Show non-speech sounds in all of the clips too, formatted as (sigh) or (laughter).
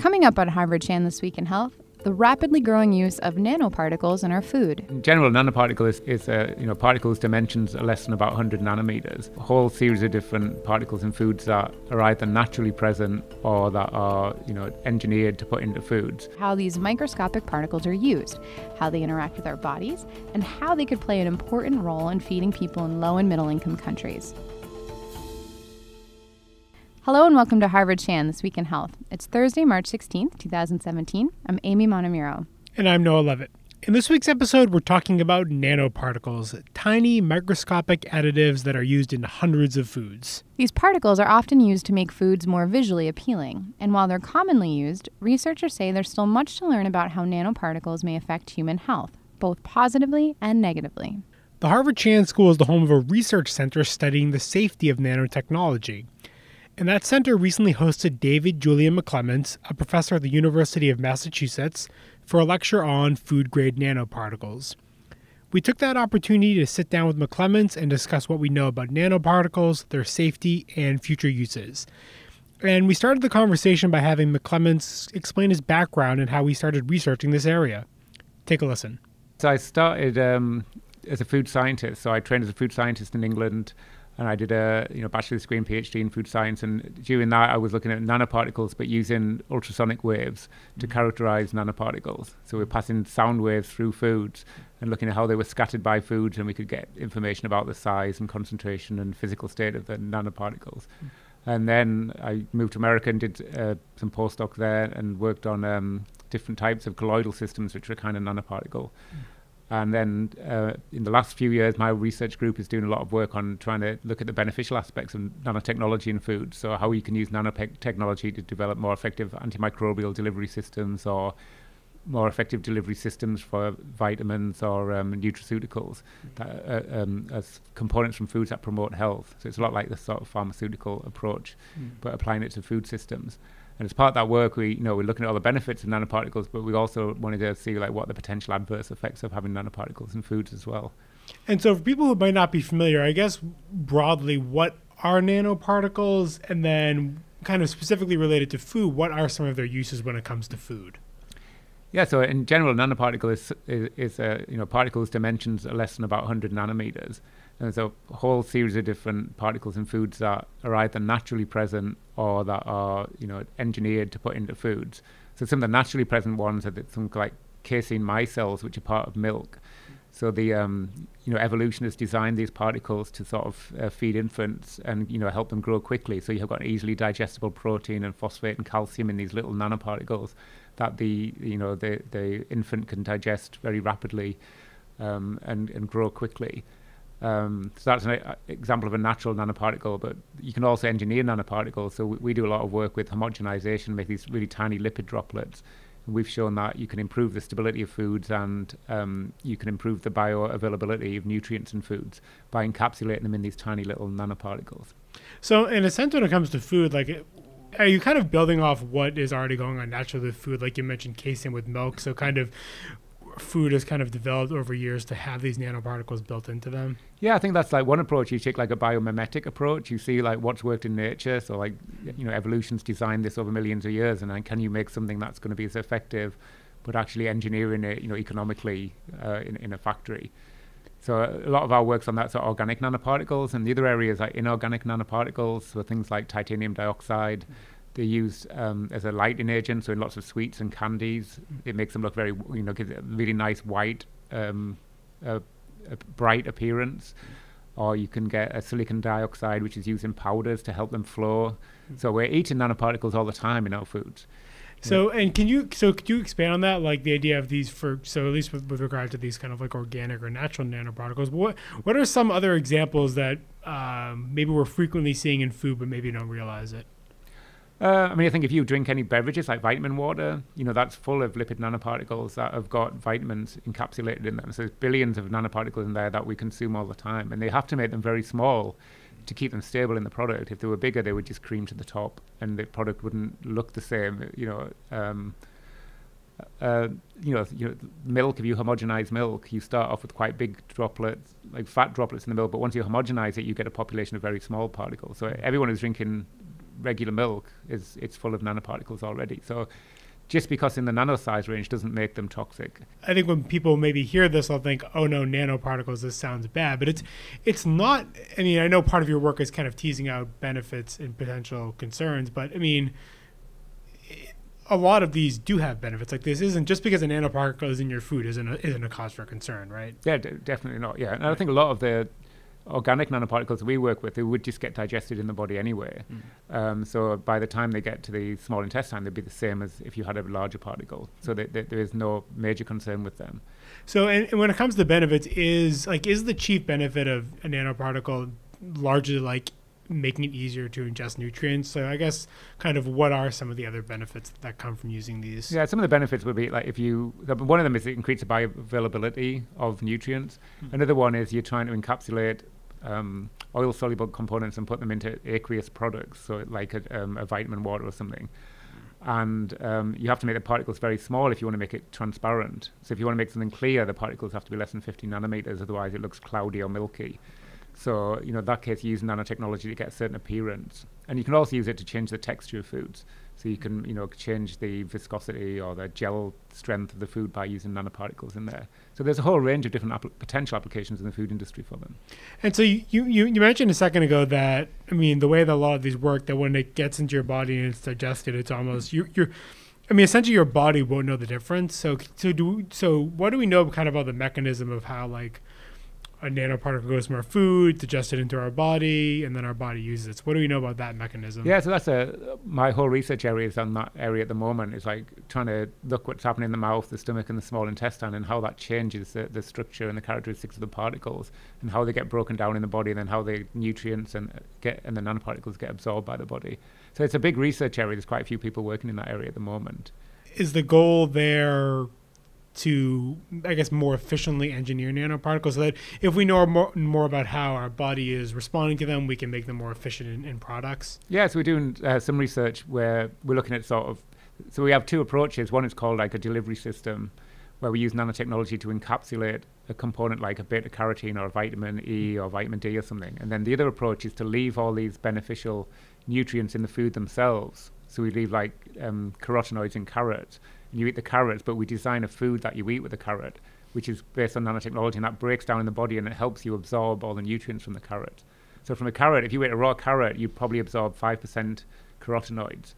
Coming up on Harvard Chan This Week in Health, the rapidly growing use of nanoparticles in our food. In general, nanoparticle is, is uh, you know, particles dimensions are less than about 100 nanometers. A whole series of different particles in foods that are either naturally present or that are, you know, engineered to put into foods. How these microscopic particles are used, how they interact with our bodies, and how they could play an important role in feeding people in low and middle income countries. Hello and welcome to Harvard Chan This Week in Health. It's Thursday, March 16th, 2017. I'm Amy Montemuro. And I'm Noah Levitt. In this week's episode, we're talking about nanoparticles, tiny microscopic additives that are used in hundreds of foods. These particles are often used to make foods more visually appealing, and while they're commonly used, researchers say there's still much to learn about how nanoparticles may affect human health, both positively and negatively. The Harvard Chan School is the home of a research center studying the safety of nanotechnology. And that center recently hosted David Julian McClements, a professor at the University of Massachusetts, for a lecture on food grade nanoparticles. We took that opportunity to sit down with McClements and discuss what we know about nanoparticles, their safety, and future uses. And we started the conversation by having McClements explain his background and how he started researching this area. Take a listen. So I started um, as a food scientist. So I trained as a food scientist in England and I did a you know bachelor's degree and PhD in food science. And during that, I was looking at nanoparticles, but using ultrasonic waves to mm-hmm. characterize nanoparticles. So we're passing sound waves through foods and looking at how they were scattered by foods, and we could get information about the size and concentration and physical state of the nanoparticles. Mm-hmm. And then I moved to America and did uh, some postdoc there and worked on um, different types of colloidal systems, which are kind of nanoparticle. Mm. And then uh, in the last few years, my research group is doing a lot of work on trying to look at the beneficial aspects of nanotechnology in food. So, how you can use nanotechnology to develop more effective antimicrobial delivery systems or more effective delivery systems for vitamins or um, nutraceuticals that, uh, um, as components from foods that promote health. So, it's a lot like the sort of pharmaceutical approach, mm. but applying it to food systems. And as part of that work, we you know we're looking at all the benefits of nanoparticles, but we also wanted to see like what the potential adverse effects of having nanoparticles in foods as well. And so, for people who might not be familiar, I guess broadly, what are nanoparticles, and then kind of specifically related to food, what are some of their uses when it comes to food? Yeah, so in general, nanoparticle is is, is uh, you know particles dimensions are less than about 100 nanometers, there's a whole series of different particles in foods that are either naturally present or that are, you know, engineered to put into foods. So some of the naturally present ones are something like casein micelles, which are part of milk. So the um, you know evolution has designed these particles to sort of uh, feed infants and you know help them grow quickly. So you have got easily digestible protein and phosphate and calcium in these little nanoparticles that the you know the the infant can digest very rapidly um, and and grow quickly. Um, so that's an uh, example of a natural nanoparticle, but you can also engineer nanoparticles. So we, we do a lot of work with homogenization, make these really tiny lipid droplets. And we've shown that you can improve the stability of foods and um, you can improve the bioavailability of nutrients in foods by encapsulating them in these tiny little nanoparticles. So, in a sense, when it comes to food, like are you kind of building off what is already going on naturally with food like you mentioned casein with milk so kind of food has kind of developed over years to have these nanoparticles built into them? Yeah, I think that's like one approach. You take like a biomimetic approach. You see like what's worked in nature. So like you know, evolution's designed this over millions of years, and then can you make something that's going to be as effective, but actually engineering it, you know, economically uh, in in a factory. So a lot of our work's on that, so organic nanoparticles, and the other areas like inorganic nanoparticles, so things like titanium dioxide. Mm-hmm they're used um, as a lighting agent, so in lots of sweets and candies, it makes them look very, you know, gives it a really nice white, um, a bright appearance. Or you can get a silicon dioxide, which is used in powders to help them flow. Mm-hmm. So we're eating nanoparticles all the time in our foods. So, and can you so could you expand on that, like the idea of these for so at least with, with regard to these kind of like organic or natural nanoparticles? What what are some other examples that um, maybe we're frequently seeing in food, but maybe don't realize it? Uh, I mean, I think if you drink any beverages like vitamin water, you know, that's full of lipid nanoparticles that have got vitamins encapsulated in them. So there's billions of nanoparticles in there that we consume all the time. And they have to make them very small to keep them stable in the product. If they were bigger, they would just cream to the top and the product wouldn't look the same. You know, um, uh, you know, you know, milk. If you homogenize milk, you start off with quite big droplets, like fat droplets in the milk. But once you homogenize it, you get a population of very small particles. So everyone is drinking regular milk is it's full of nanoparticles already. So just because in the nano size range doesn't make them toxic. I think when people maybe hear this, they'll think, "Oh no, nanoparticles. This sounds bad." But it's it's not. I mean, I know part of your work is kind of teasing out benefits and potential concerns, but I mean, a lot of these do have benefits. Like this isn't just because a nanoparticle is in your food isn't a, isn't a cause for concern, right? Yeah, d- definitely not. Yeah, and I think a lot of the organic nanoparticles we work with, they would just get digested in the body anyway. Mm. Um, so by the time they get to the small intestine, they'd be the same as if you had a larger particle. So they, they, there is no major concern with them. So, and, and, when it comes to the benefits, is like is the chief benefit of a nanoparticle largely like making it easier to ingest nutrients. So I guess kind of what are some of the other benefits that come from using these? Yeah, some of the benefits would be like if you one of them is it increases the bioavailability of nutrients. Mm-hmm. Another one is you're trying to encapsulate um, oil soluble components and put them into aqueous products, so like a, um, a vitamin water or something. And um, you have to make the particles very small if you want to make it transparent. So if you want to make something clear, the particles have to be less than 50 nanometers, otherwise it looks cloudy or milky. So, you know, in that case, you use nanotechnology to get a certain appearance. And you can also use it to change the texture of foods. So you can, you know, change the viscosity or the gel strength of the food by using nanoparticles in there. So there's a whole range of different potential applications in the food industry for them. And so you, you, you mentioned a second ago that, I mean, the way that a lot of these work, that when it gets into your body and it's digested, it's almost, you, you're, I mean, essentially your body won't know the difference. So, so do, so what do we know kind of about the mechanism of how like, a nanoparticle goes from our food, digested into our body, and then our body uses it. So what do we know about that mechanism? Yeah, so that's a my whole research area is on that area at the moment. It's like trying to look what's happening in the mouth, the stomach, and the small intestine, and how that changes the, the structure and the characteristics of the particles, and how they get broken down in the body, and then how the nutrients and get and the nanoparticles get absorbed by the body. So it's a big research area. There's quite a few people working in that area at the moment. Is the goal there to, I guess, more efficiently engineer nanoparticles so that if we know more, more about how our body is responding to them, we can make them more efficient in, in products? Yeah, so we're doing uh, some research where we're looking at sort of, so we have two approaches. One is called like a delivery system, where we use nanotechnology to encapsulate a component like a beta carotene or a vitamin E or vitamin D or something. And then the other approach is to leave all these beneficial nutrients in the food themselves. So we leave like um, carotenoids in carrots and you eat the carrots, but we design a food that you eat with the carrot, which is based on nanotechnology, and that breaks down in the body and it helps you absorb all the nutrients from the carrot. So from a carrot, if you ate a raw carrot, you'd probably absorb 5% carotenoids.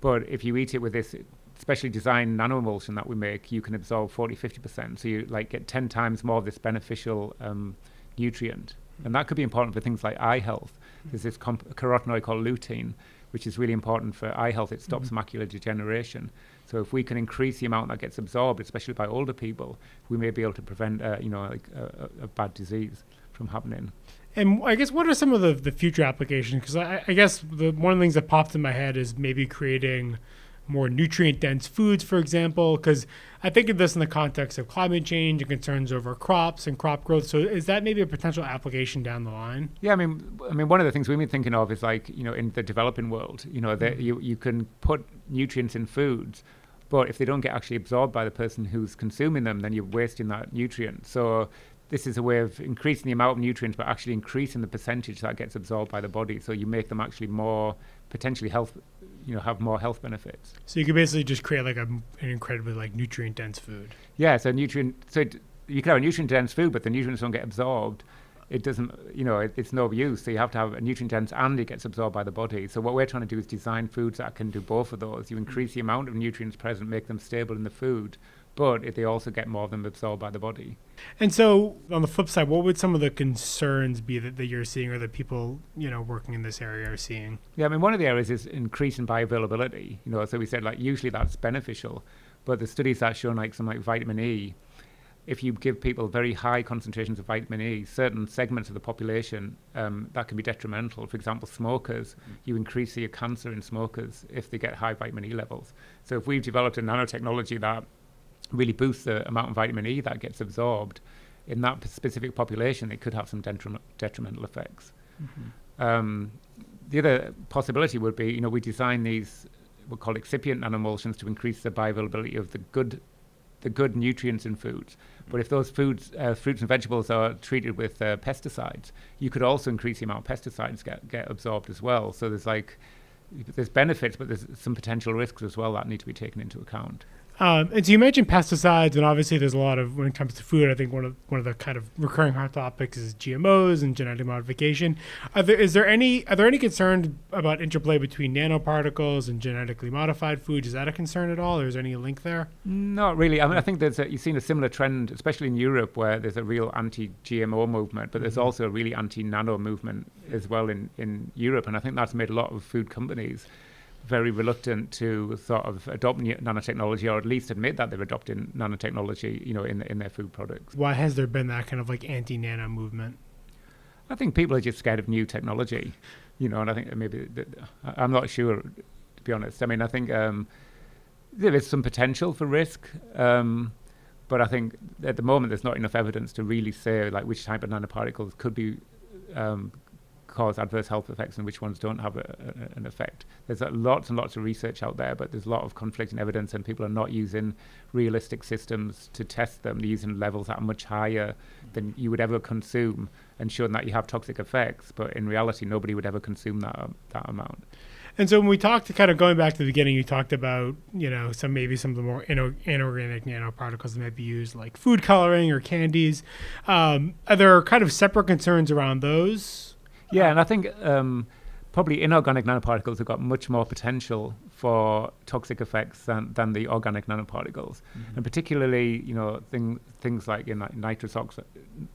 But if you eat it with this specially designed nanoemulsion that we make, you can absorb 40, 50%. So you like get 10 times more of this beneficial um, nutrient. And that could be important for things like eye health. There's this comp- carotenoid called lutein, which is really important for eye health. It stops mm-hmm. macular degeneration. So if we can increase the amount that gets absorbed, especially by older people, we may be able to prevent, uh, you know, like a, a, bad disease from happening. And I guess what are some of the, the future applications? Because I, I, guess the, one of the things that popped in my head is maybe creating more nutrient dense foods, for example, because I think of this in the context of climate change and concerns over crops and crop growth. So is that maybe a potential application down the line? Yeah, I mean, I mean, one of the things we've been thinking of is like, you know, in the developing world, you know, that mm-hmm. you, you can put nutrients in foods but if they don't get actually absorbed by the person who's consuming them, then you're wasting that nutrient. So this is a way of increasing the amount of nutrients, but actually increasing the percentage that gets absorbed by the body. So you make them actually more potentially health, you know, have more health benefits. So you could basically just create like a, an incredibly like nutrient dense food. Yeah. So nutrient. So you can have a nutrient dense food, but the nutrients don't get absorbed it doesn't, you know, it, it's no use. So you have to have a nutrient dense and it gets absorbed by the body. So what we're trying to do is design foods that can do both of those. You mm. increase the amount of nutrients present, make them stable in the food, but if they also get more of them absorbed by the body. And so on the flip side, what would some of the concerns be that, that you're seeing or that people, you know, working in this area are seeing? Yeah, I mean, one of the areas is increasing bioavailability. You know, so we said like usually that's beneficial, but the studies that show like some like vitamin E, if you give people very high concentrations of vitamin E, certain segments of the population, um, that can be detrimental. For example, smokers, mm. you increase your cancer in smokers if they get high vitamin E levels. So if we've developed a nanotechnology that really boosts the amount of vitamin E that gets absorbed in that specific population, it could have some detrim- detrimental effects. Mm-hmm. Um, the other possibility would be, you know, we design these we call excipient nanoemulsions to increase the bioavailability of the good the good nutrients in foods. But if those foods, uh, fruits and vegetables are treated with uh, pesticides, you could also increase the amount of pesticides get, get absorbed as well. So there's like there's benefits, but there's some potential risks as well that need to be taken into account. Um, and so you mentioned pesticides, and obviously there's a lot of when it comes to food. I think one of one of the kind of recurring hot topics is GMOs and genetic modification. Are there is there any are there any concerns about interplay between nanoparticles and genetically modified food? Is that a concern at all, or is there any link there? Not really. I mean, I think there's a, you've seen a similar trend, especially in Europe, where there's a real anti-GMO movement, but there's mm-hmm. also a really anti-nano movement as well in in Europe, and I think that's made a lot of food companies very reluctant to sort of adopt nanotechnology or at least admit that they're adopting nanotechnology, you know, in in their food products. Why has there been that kind of like anti-nano movement? I think people are just scared of new technology, you know, and I think maybe I'm not sure to be honest. I mean, I think um, there is some potential for risk. Um, but I think at the moment there's not enough evidence to really say like which type of nanoparticles could be um, cause adverse health effects and which ones don't have a, a, an effect. There's lots and lots of research out there, but there's a lot of conflicting evidence, and people are not using realistic systems to test them. They're using levels that are much higher than you would ever consume and showing that you have toxic effects. But in reality, nobody would ever consume that um, that amount. And so when we talked, to kind of going back to the beginning, you talked about you know some maybe some of the more inorganic nanoparticles that might be used like food coloring or candies. Um, are there kind of separate concerns around those? Yeah, and I think um, probably inorganic nanoparticles have got much more potential for toxic effects than, than the organic nanoparticles, mm-hmm. and particularly you know thing, things like you know, nitrous oxide,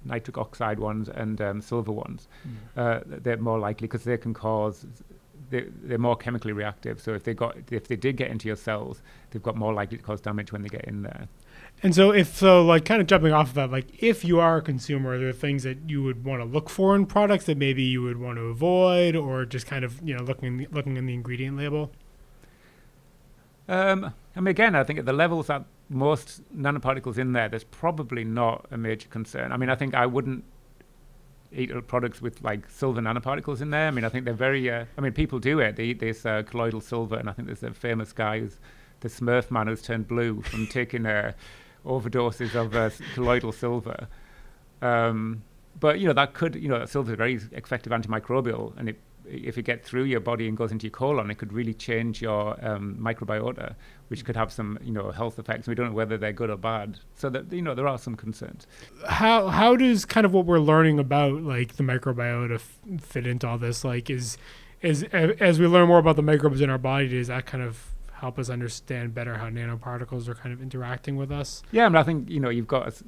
nitric oxide ones and um, silver ones. Mm-hmm. Uh, they're more likely because they can cause they're, they're, more chemically reactive. So if they got if they did get into your cells, they've got more likely to cause damage when they get in there. And so, if so, like kind of jumping off of that, like if you are a consumer, are there things that you would want to look for in products that maybe you would want to avoid, or just kind of you know looking looking in the ingredient label? Um, I mean, again, I think at the levels that most nanoparticles in there, there's probably not a major concern. I mean, I think I wouldn't eat products with like silver nanoparticles in there. I mean, I think they're very. Uh, I mean, people do it. They eat this uh, colloidal silver, and I think there's a famous guy who's the Smurf man who's turned blue from (laughs) taking a overdoses of uh, colloidal silver. Um, but you know that could you know silver is a very effective antimicrobial, and it, if it gets through your body and goes into your colon, it could really change your um, microbiota, which could have some you know health effects. We don't know whether they're good or bad. So that you know there are some concerns. How how does kind of what we're learning about like the microbiota f- fit into all this? Like is is as we learn more about the microbes in our body, does that kind of help us understand better how nanoparticles are kind of interacting with us. Yeah, I mean, I think you know you've got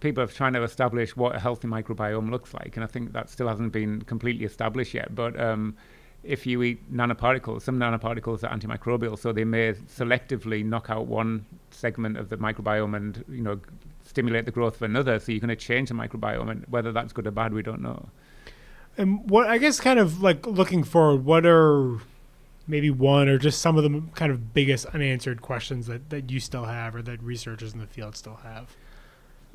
people are trying to establish what a healthy microbiome looks like, and I think that still hasn't been completely established yet. But um, if you eat nanoparticles, some nanoparticles are antimicrobial, so they may selectively knock out one segment of the microbiome and you know stimulate the growth of another. So you're going to change the microbiome, and whether that's good or bad, we don't know. And what I guess, kind of like looking forward, what are maybe one or just some of the kind of biggest unanswered questions that, that you still have or that researchers in the field still have?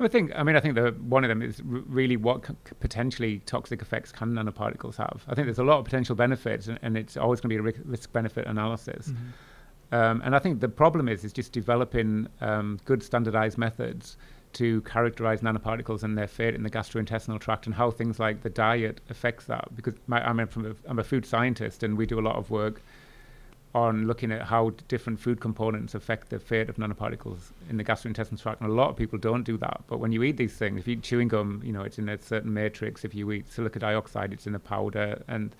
I think, I mean, I think the one of them is r- really what c- potentially toxic effects can nanoparticles have. I think there's a lot of potential benefits, and, and it's always going to be a risk benefit analysis. Mm-hmm. Um, and I think the problem is is just developing um, good standardized methods to characterize nanoparticles and their fate in the gastrointestinal tract and how things like the diet affects that. Because my, I'm, from a, I'm a food scientist, and we do a lot of work on looking at how different food components affect the fate of nanoparticles in the gastrointestinal tract. And a lot of people don't do that. But when you eat these things, if you eat chewing gum, you know, it's in a certain matrix. If you eat silica dioxide, it's in a powder. And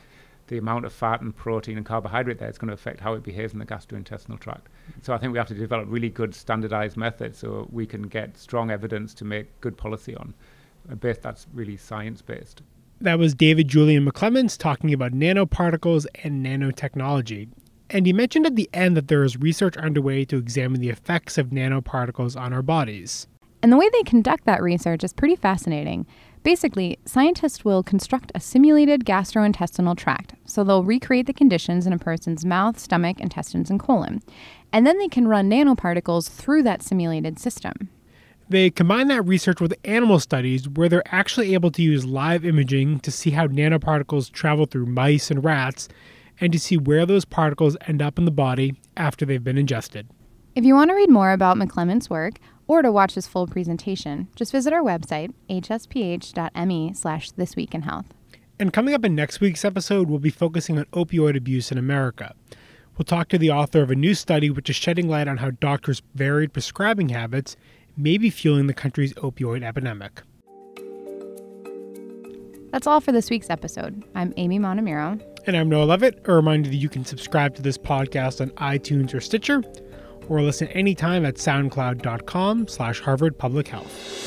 the amount of fat and protein and carbohydrate there is going to affect how it behaves in the gastrointestinal tract. So I think we have to develop really good standardized methods so we can get strong evidence to make good policy on. A bit that's really science based. That was David Julian McClements talking about nanoparticles and nanotechnology. And he mentioned at the end that there is research underway to examine the effects of nanoparticles on our bodies. And the way they conduct that research is pretty fascinating. Basically, scientists will construct a simulated gastrointestinal tract. So they'll recreate the conditions in a person's mouth, stomach, intestines, and colon. And then they can run nanoparticles through that simulated system. They combine that research with animal studies where they're actually able to use live imaging to see how nanoparticles travel through mice and rats and to see where those particles end up in the body after they've been ingested. If you want to read more about McClements' work or to watch his full presentation, just visit our website, hsph.me slash thisweekinhealth. And coming up in next week's episode, we'll be focusing on opioid abuse in America. We'll talk to the author of a new study which is shedding light on how doctors' varied prescribing habits may be fueling the country's opioid epidemic. That's all for this week's episode. I'm Amy Montemiro. And I'm Noah Levitt. A reminder that you can subscribe to this podcast on iTunes or Stitcher, or listen anytime at soundcloud.com slash Harvard Public Health.